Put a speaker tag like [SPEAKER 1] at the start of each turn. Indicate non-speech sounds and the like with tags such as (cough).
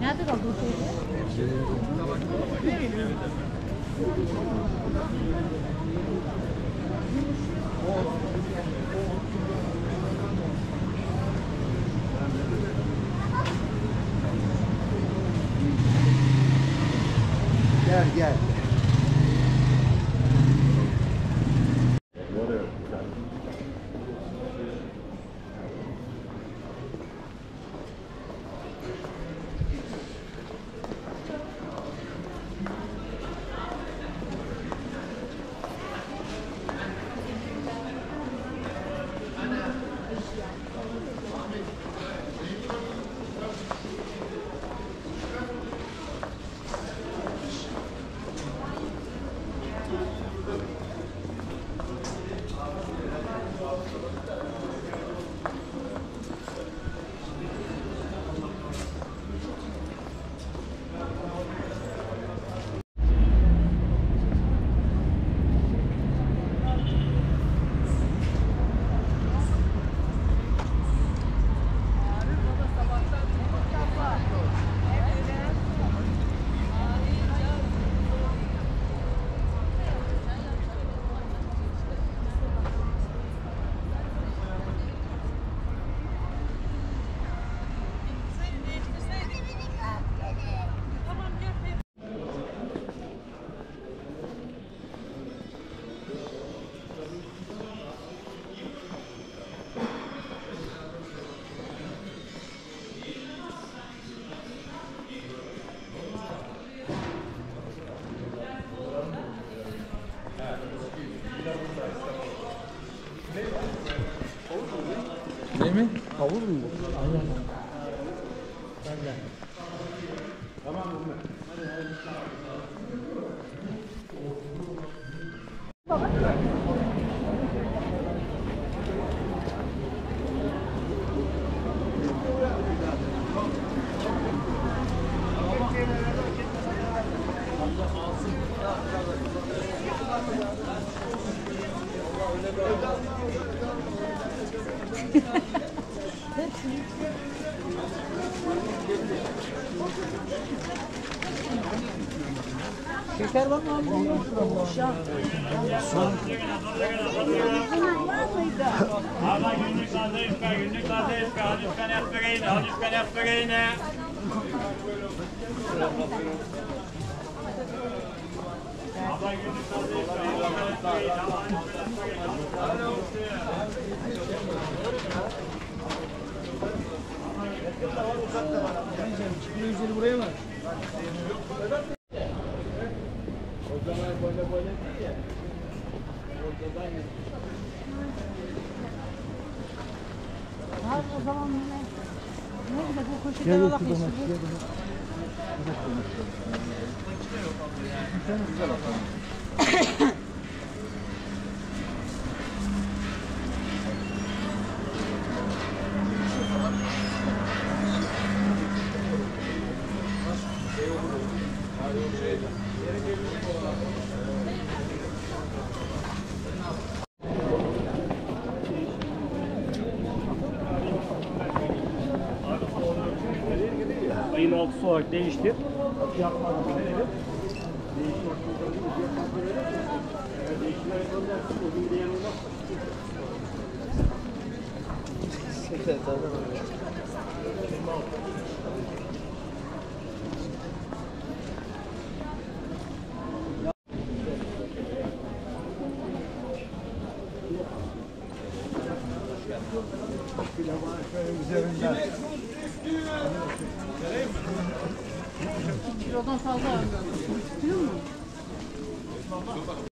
[SPEAKER 1] Nerede kaldı
[SPEAKER 2] yeah. Mi? Havur mu? Aynen. (laughs) Şeker var mı abi?
[SPEAKER 3] Abla günlük taze iska, günlük taze iska. Hadi üstten aspirine, hadi üstten aspirine. Abla günlük taze iska, hadi üstten aspirine.
[SPEAKER 2] Yüzleri
[SPEAKER 1] Her zaman ne? Ne güzel bu koşudan Allah yaşıyor.
[SPEAKER 3] Güzel güzel 26'sı olarak değiştir. Fiyatlarını verelim. Değişikler Üzerinden.
[SPEAKER 1] Kilodan fazla. Biliyor musun?